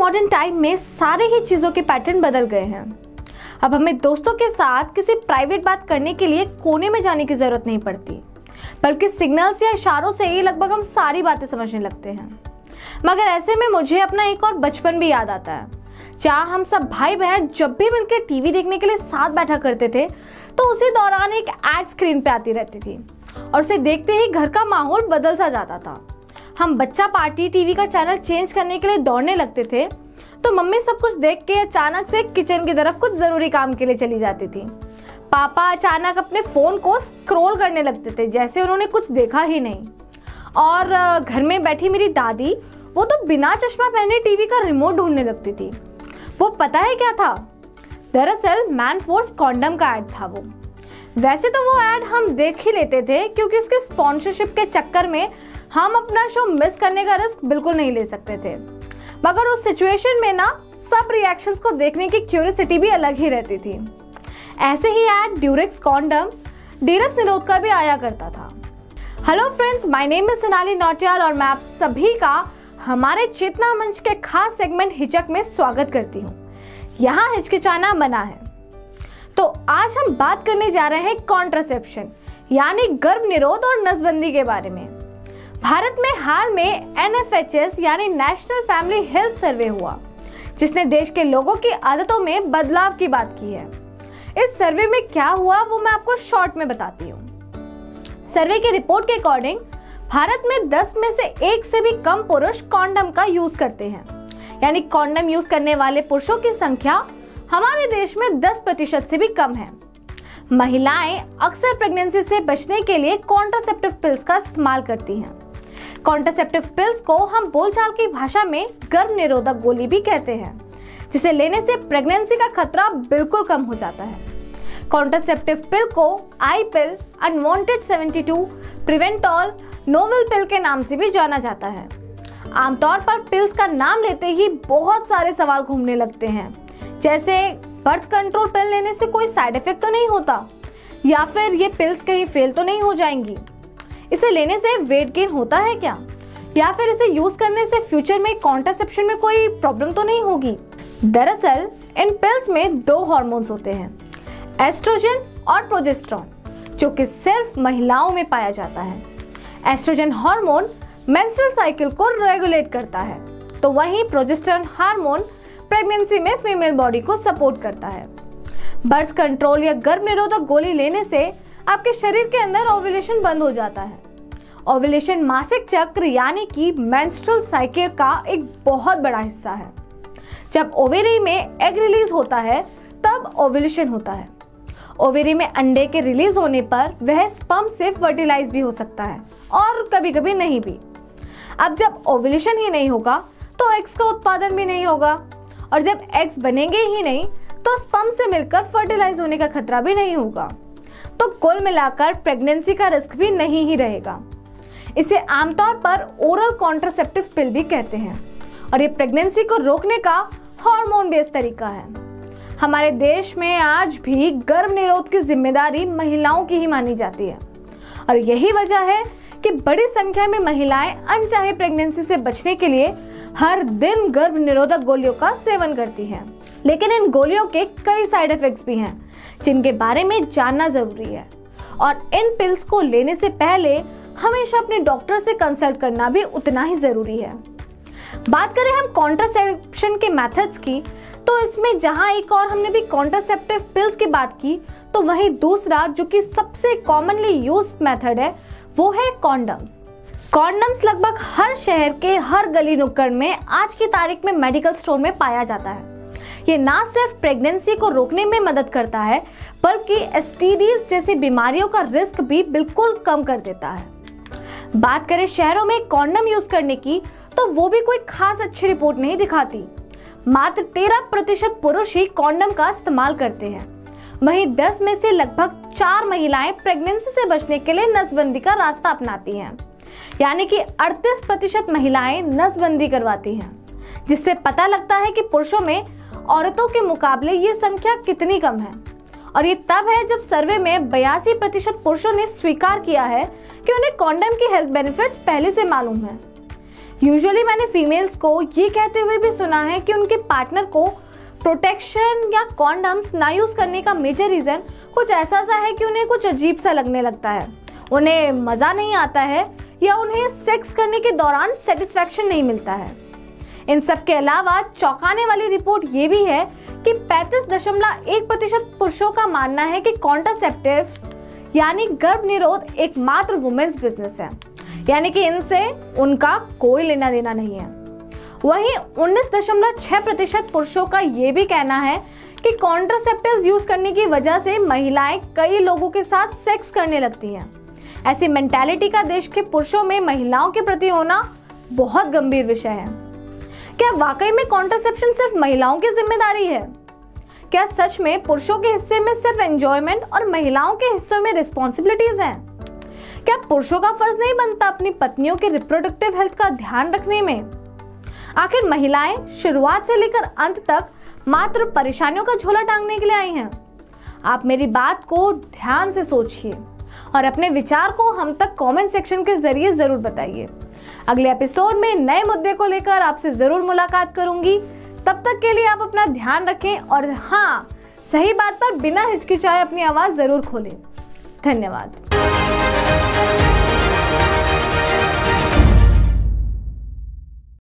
Modern time में सारे ही चीज़ों के पैटर्न बदल गए हैं। अब हमें दोस्तों के साथ किसी प्राइवेट बात करने के लिए कोने में जाने की ज़रूरत नहीं पड़ती, बल्कि सिग्नल्स या इशारों से ही लगभग हम सारी बातें समझने लगते हैं। मगर ऐसे में मुझे अपना एक और बचपन भी याद आता है, जहाँ हम सब भाई बहन जब भी मिलकर टीवी देखने के लिए साथ बैठा करते थे तो उसी दौरान एक एड स्क्रीन पे आती रहती थी, और उसे देखते ही घर का माहौल बदल सा जाता था। हम बच्चा पार्टी टीवी का चैनल चेंज करने के लिए दौड़ने लगते थे तो मम्मी सब कुछ देख के अचानक से किचन की तरफ़ कुछ ज़रूरी काम के लिए चली जाती थी। पापा अचानक अपने फ़ोन को स्क्रॉल करने लगते थे, जैसे उन्होंने कुछ देखा ही नहीं। और घर में बैठी मेरी दादी, वो तो बिना चश्मा पहने टीवी का रिमोट ढूँढने लगती थी। वो पता है क्या था? दरअसल मैन फोर्स कॉन्डम का ऐड था वो। वैसे तो वो ऐड हम देख ही लेते थे, क्योंकि उसके स्पॉन्सरशिप के चक्कर में हम अपना शो मिस करने का रिस्क बिल्कुल नहीं ले सकते थे। मगर उस सिचुएशन में ना, सब रिएक्शंस को देखने की क्यूरियोसिटी भी अलग ही रहती थी। ऐसे ही ऐड ड्यूरेक्स कॉन्डम डीरक्स निरोध का भी आया करता था। Hello friends my name is Sonali Nautiyal और मैं आप सभी का हमारे चेतना मंच के खास सेगमेंट हिचक में स्वागत करती हूँ। यहाँ हिचकिचाना मना है। तो आज हम बात करने जा रहे हैं कॉन्ट्रासेप्शन यानी गर्भ निरोध और नसबंदी के बारे में। भारत में हाल में NFHS यानी नेशनल फैमिली हेल्थ सर्वे हुआ, जिसने देश के लोगों की आदतों में बदलाव की बात की है। इस सर्वे में क्या हुआ, वो मैं आपको शॉर्ट में बताती हूँ। सर्वे की रिपोर्ट के अकॉर्डिंग भारत में 10 में से एक से भी कम पुरुष कॉन्डम का यूज़ करते हैं। यानी कॉन्डम यूज़ करने वाले पुरुषों की संख्या हमारे देश में 10 प्रतिशत से भी कम है। महिलाएँ अक्सर प्रेगनेंसी से बचने के लिए कॉन्ट्रासेप्टिव पिल्स का इस्तेमाल करती हैं। कॉन्ट्रासेप्टिव पिल्स को हम बोलचाल की भाषा में गर्भ निरोधक गोली भी कहते हैं, जिसे लेने से प्रेगनेंसी का खतरा बिल्कुल कम हो जाता है। कॉन्ट्रासेप्टिव पिल को आई पिल, अनवांटेड 72 प्रिवेंटॉल, नोवेल पिल के नाम से भी जाना जाता है। आमतौर पर पिल्स का नाम लेते ही बहुत सारे सवाल घूमने लगते हैं, जैसे बर्थ कंट्रोल पिल लेने से कोई साइड इफ़ेक्ट तो नहीं होता, या फिर ये पिल्स कहीं फेल तो नहीं हो जाएँगी। इसे लेने से वेट गेन होता है क्या? या फिर इसे यूज़ करने से फ्यूचर में कॉन्ट्रासेप्शन में कोई प्रॉब्लम तो नहीं होगी? दरअसल, इन पिल्स में दो हॉर्मोन्स होते हैं एस्ट्रोजन और प्रोजेस्ट्रॉन जो कि सिर्फ़ महिलाओं में पाया जाता है। एस्ट्रोजन हार्मोन मेंस्ट्रुअल साइकिल को रेगुलेट करता है तो वहीं प्रोजेस्टेरोन हार्मोन प्रेगनेंसी में फीमेल बॉडी को सपोर्ट करता है। बर्थ कंट्रोल या गर्भ निरोधक गोली लेने से आपके शरीर के अंदर ओवुलेशन बंद हो जाता है। ओवुलेशन मासिक चक्र यानी कि मेंस्ट्रुअल साइकिल का एक बहुत बड़ा हिस्सा है। जब ओवेरी में एग रिलीज़ होता है, तब ओवुलेशन होता है। ओवेरी में अंडे के रिलीज़ होने पर वह स्पम से फर्टिलाइज भी हो सकता है और कभी कभी नहीं भी। अब जब ओवुलेशन ही नहीं होगा तो एग्स का उत्पादन भी नहीं होगा। और जब एग्स बनेंगे ही नहीं तो स्पम से मिलकर फर्टिलाइज होने का खतरा भी नहीं होगा। तो कुल मिलाकर प्रेगनेंसी का रिस्क भी नहीं ही रहेगा। इसे आमतौर पर ओरल कॉन्ट्रासेप्टिव पिल भी कहते हैं। और ये प्रेगनेंसी को रोकने का हार्मोन बेस्ड तरीका है। हमारे देश में आज भी गर्भ निरोध की ज़िम्मेदारी महिलाओं की ही मानी जाती है। और यही वजह है कि बड़ी संख्या में महिलाएँ अनचाहे प्रेगनेंसी से बचने के लिए हर दिन गर्भ निरोधक गोलियों का सेवन करती हैं। लेकिन इन गोलियों के कई साइड इफेक्ट्स भी हैं। जिनके बारे में जानना ज़रूरी है। और इन पिल्स को लेने से पहले हमेशा अपने डॉक्टर से कंसल्ट करना भी उतना ही ज़रूरी है। बात करें हम कॉन्ट्रासेप्शन के मेथड्स की तो इसमें जहाँ एक और हमने भी कॉन्ट्रासेप्टिव पिल्स की बात की तो वहीं दूसरा जो कि सबसे कॉमनली यूज़ मेथड है, वो है कॉन्डम्स कॉन्डम्स लगभग हर शहर के हर गली नुक्कड़ में आज की तारीख में मेडिकल स्टोर में पाया जाता है। ये ना सिर्फ़ प्रेगनेंसी को रोकने में मदद करता है, बल्कि एसटीडीज जैसी बीमारियों का रिस्क भी बिल्कुल कम कर देता है। बात करें शहरों में कॉन्डम यूज़ करने की तो वो भी कोई खास अच्छी रिपोर्ट नहीं दिखाती। मात्र तेरह प्रतिशत पुरुष ही कॉन्डम का इस्तेमाल करते हैं। वहीं 10 में से लगभग चार महिलाएँ प्रेगनेंसी से बचने के लिए नसबंदी का रास्ता अपनाती हैं। यानी कि 38 प्रतिशत महिलाएँ नसबंदी करवाती हैं, जिससे पता लगता है कि पुरुषों में औरतों के मुकाबले ये संख्या कितनी कम है? और ये तब है जब सर्वे में बयासी प्रतिशत पुरुषों ने स्वीकार किया है कि उन्हें कॉन्डम की हेल्थ बेनिफिट्स पहले से मालूम है। यूजुअली मैंने फीमेल्स को ये कहते हुए भी सुना है कि उनके पार्टनर को प्रोटेक्शन या कॉन्डम्स ना यूज़ करने का मेजर रीज़न कुछ ऐसा सा है कि उन्हें कुछ अजीब सा लगने लगता है। उन्हें मज़ा नहीं आता है या उन्हें सेक्स करने के दौरान सेटिस्फेक्शन नहीं मिलता है। इन सब के अलावा चौंकाने वाली रिपोर्ट ये भी है कि पैंतीस दशमलव एक प्रतिशत पुरुषों का मानना है कि कॉन्ट्रासेप्टिव, यानी गर्भ निरोध एकमात्र वुमेन्स बिज़नेस है। यानी कि इनसे उनका कोई लेना देना नहीं है। वहीं उन्नीस दशमलव छह प्रतिशत पुरुषों का ये भी कहना है कि कॉन्ट्रासेप्टिव यूज़ करने की वजह से महिलाएँ कई लोगों के साथ सेक्स करने लगती हैं। ऐसी मेंटालिटी का देश के पुरुषों में महिलाओं के प्रति होना बहुत गंभीर विषय है। क्या वाकई में कॉन्ट्रासेप्शन सिर्फ़ महिलाओं की ज़िम्मेदारी है? क्या सच में पुरुषों के हिस्से में सिर्फ़ एंजॉयमेंट और महिलाओं के हिस्से में रिस्पॉन्सिबिलिटीज हैं? क्या पुरुषों का फ़र्ज़ नहीं बनता अपनी पत्नियों के रिप्रोडक्टिव हेल्थ का ध्यान रखने में? आखिर महिलाएँ शुरुआत से लेकर अंत तक मात्र परेशानियों का झोला टांगने के लिए आई हैं। आप मेरी बात को ध्यान से सोचिए और अपने विचार को हम तक कमेंट सेक्शन के ज़रिए ज़रूर बताइए। अगले एपिसोड में नए मुद्दे को लेकर आपसे ज़रूर मुलाकात करूँगी। तब तक के लिए आप अपना ध्यान रखें और हाँ सही बात पर बिना हिचकिचाए अपनी आवाज़ ज़रूर खोलें। धन्यवाद।